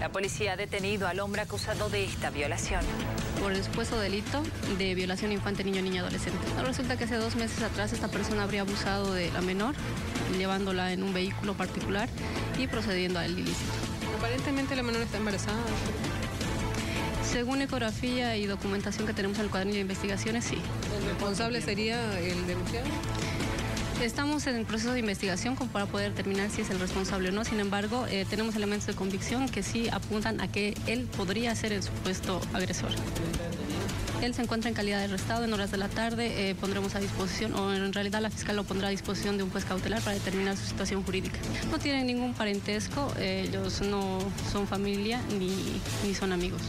La policía ha detenido al hombre acusado de esta violación. Por el supuesto delito de violación infante, niño, niña, adolescente. Resulta que hace dos meses atrás esta persona habría abusado de la menor, llevándola en un vehículo particular y procediendo al ilícito. Aparentemente la menor está embarazada. Según ecografía y documentación que tenemos en el cuadernillo de investigaciones, sí. ¿El responsable sería el denunciado? Estamos en el proceso de investigación para poder determinar si es el responsable o no. Sin embargo, eh, tenemos elementos de convicción que sí apuntan a que él podría ser el supuesto agresor. Él se encuentra en calidad de arrestado en horas de la tarde. eh, pondremos a disposición, o en realidad la fiscal lo pondrá a disposición de un juez cautelar para determinar su situación jurídica. No tienen ningún parentesco, eh, ellos no son familia ni, ni son amigos.